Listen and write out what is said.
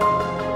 Bye.